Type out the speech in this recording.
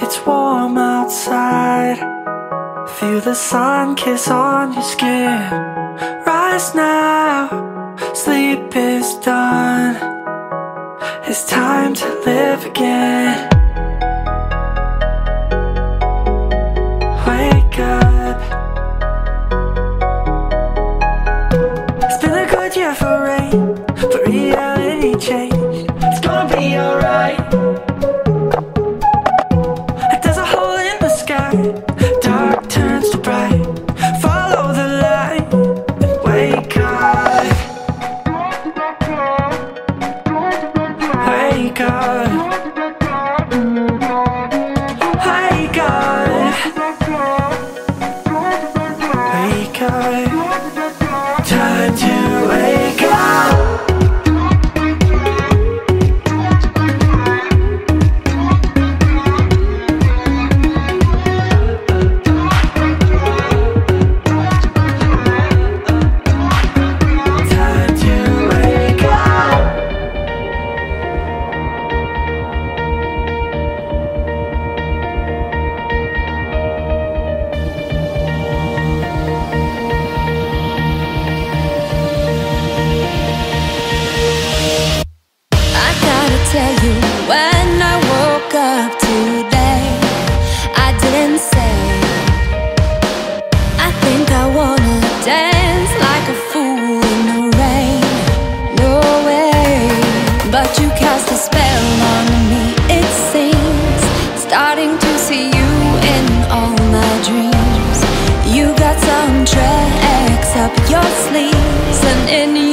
It's warm outside. Feel the sun kiss on your skin. Rise now. Sleep is done. It's time to live again. not And you.